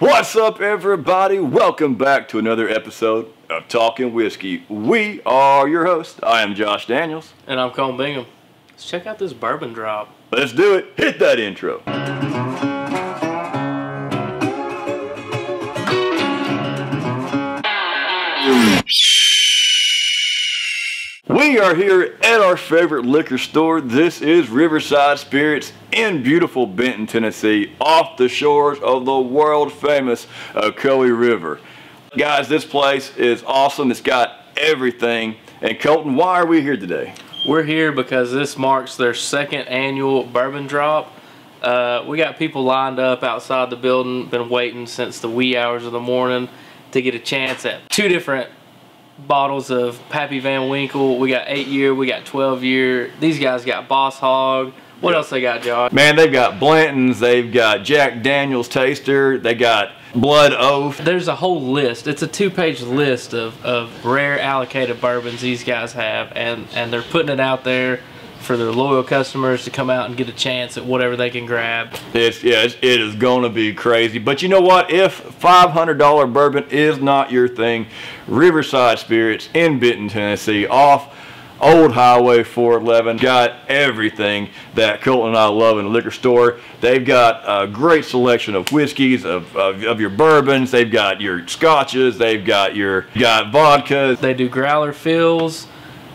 What's up, everybody? Welcome back to another episode of Talking Whiskey. We are your hosts. I am Josh Daniels. And I'm Colton Bingham. Let's check out this bourbon drop. Let's do it. Hit that intro. We are here at our favorite liquor store. This is Riverside Spirits in beautiful Benton, Tennessee, off the shores of the world famous Ocoee River. Guys, this place is awesome. It's got everything. And Colton, why are we here today? We're here because this marks their second annual bourbon drop. Uh, we got people lined up outside the building, been waiting since the wee hours of the morning to get a chance at two different bottles of Pappy Van Winkle. We got 8 year, we got 12 year. These guys got Boss Hog. What else they got, Josh? Man, they've got Blanton's, they've got Jack Daniels Taster, they got Blood Oath. There's a whole list. It's a two-page list of, of rare allocated bourbons these guys have, and, and they're putting it out there for their loyal customers to come out and get a chance at whatever they can grab. It's yeah, it's, it is going to be crazy. But you know what? If five hundred dollar bourbon is not your thing, Riverside Spirits in Benton, Tennessee, off Old Highway 411, got everything that Colton and I love in a liquor store. They've got a great selection of whiskeys, of, of, of your bourbons. They've got your scotches. They've got your got vodkas. They do growler fills.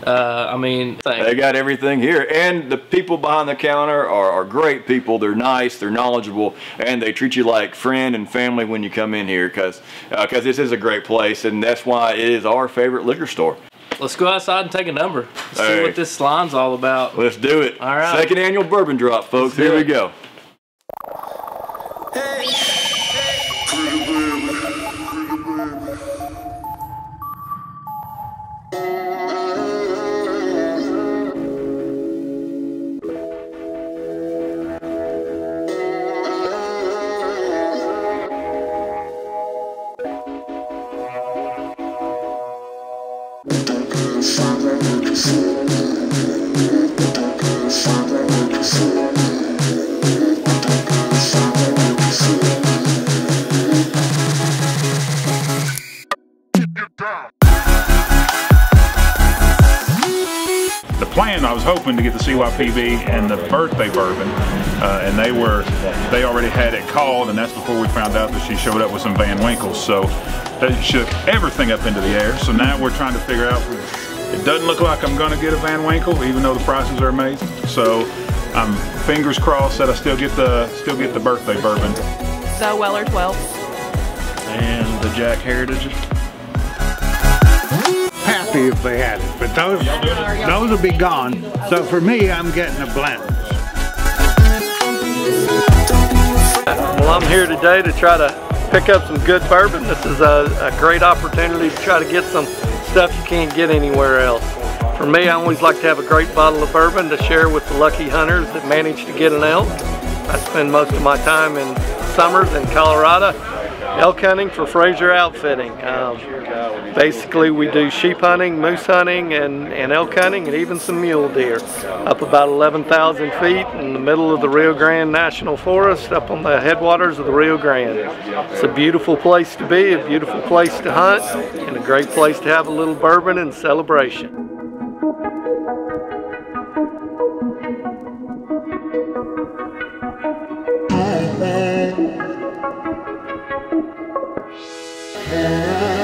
Uh, I mean, they got everything here. And the people behind the counter are, are great people. They're nice, they're knowledgeable, and they treat you like friend and family when you come in here because uh, cause this is a great place, and that's why it is our favorite liquor store. Let's go outside and take a number. Let's see what this sline's all about. Let's do it. All right. Second annual bourbon drop, folks. Here we go. down. The plan I was hoping to get the CYPB and the birthday bourbon uh, and they were they already had it called and that's before we found out that she showed up with some Van Winkles. So that shook everything up into the air. So now we're trying to figure out it doesn't look like I'm gonna get a Van Winkle even though the prices are amazing. So I'm fingers crossed that I still get the still get the birthday bourbon. The Weller 12 and the Jack Heritage happy if they had it, but those those will be gone. So for me, I'm getting a blend. Well, I'm here today to try to pick up some good bourbon. This is a, a great opportunity to try to get some stuff you can't get anywhere else. For me, I always like to have a great bottle of bourbon to share with the lucky hunters that manage to get an elk. I spend most of my time in summers in Colorado elk hunting for Fraser Outfitting. Um, basically, we do sheep hunting, moose hunting, and, and elk hunting, and even some mule deer. Up about 11,000 feet in the middle of the Rio Grande National Forest, up on the headwaters of the Rio Grande. It's a beautiful place to be, a beautiful place to hunt, and a great place to have a little bourbon and celebration. Stabbing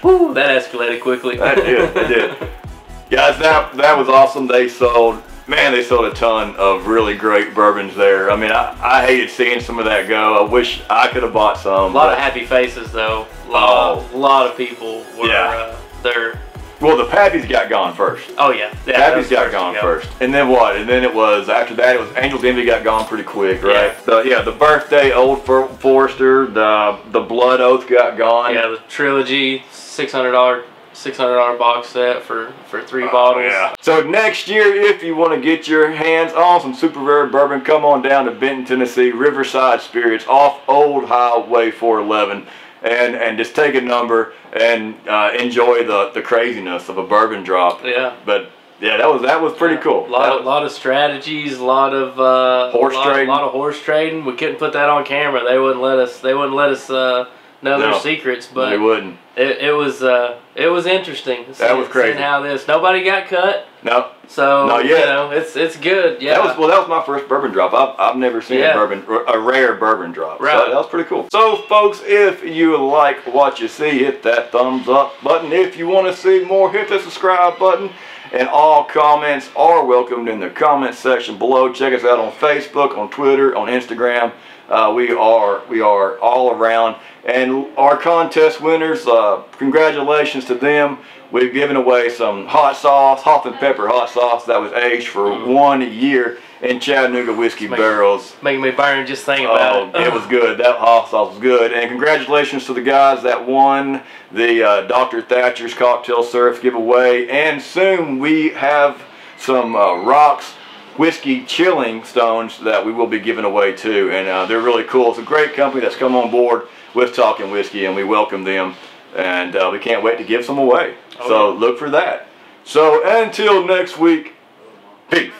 trident. Whew, that escalated quickly. That did, that did. Guys, that that was awesome. They sold, man, they sold a ton of really great bourbons there. I mean, I, I hated seeing some of that go. I wish I could have bought some. A lot but- of happy faces though. A lot, Oh. a lot of people were Yeah. uh, there Well, the Pappy's got gone first. Oh yeah, yeah. Pappy's got gone go. first, and then what? And then it was after that. It was Angel's Envy got gone pretty quick, right? Yeah. So yeah, the birthday Old For- Forester, the the Blood Oath got gone. Yeah, the trilogy, six hundred dollar, six hundred dollar box set for for three Oh, bottles. yeah. So next year, if you want to get your hands on some super rare bourbon, come on down to Benton, Tennessee, Riverside Spirits, off Old Highway 411, and and just take a number and uh, enjoy the the craziness of a bourbon drop. Yeah. But yeah, that was that was pretty cool. A lot, That of, lot of strategies, a lot of uh, Horse lot, trading. A lot of horse trading. We couldn't put that on camera. They wouldn't let us. They wouldn't let us uh, know No. their secrets. But they wouldn't. it, it was uh, it was interesting. That was crazy. Seeing how this nobody got cut, No, so Not you yet. know it's it's good. Yeah. That was well. That was my first bourbon drop. I've, I've never seen Yeah. a bourbon, a rare bourbon drop. Right. So that was pretty cool. So, folks, if you like what you see, hit that thumbs up button. If you want to see more, hit the subscribe button. And all comments are welcomed in the comment section below. Check us out on Facebook, on Twitter, on Instagram. Uh, we are we are all around. And our contest winners, uh, congratulations to them. We've given away some hot sauce, hot and pepper hot sauce that was aged for one year in Chattanooga whiskey Make- barrels. making me burn just thinking Oh, about it. it was good. That hot sauce was good. And congratulations to the guys that won the uh, Dr. Thatcher's cocktail syrups giveaway. And soon we have some uh, rocks whiskey chilling stones that we will be giving away too. And uh, they're really cool. It's a great company that's come on board with Talking Whiskey, and we welcome them. And uh, we can't wait to give some away. Oh, so look for that. So until next week, peace.